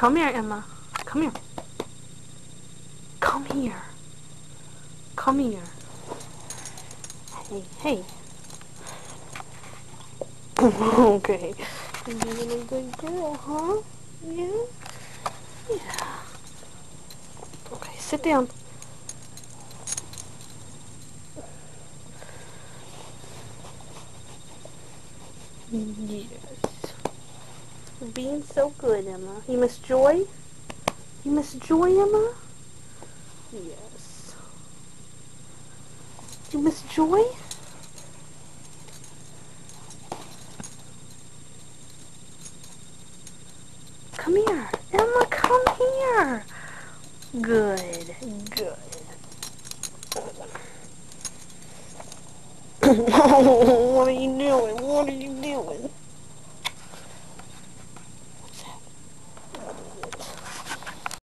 Come here, Emma. Come here. Come here. Come here. Hey, hey. okay. You're being a good girl, huh? Yeah? Yeah. Okay, sit down. Yes. Being so good, Emma. You miss Joy? You miss Joy, Emma? Yes. You miss Joy? Come here. Emma, come here. Good. Good. what are you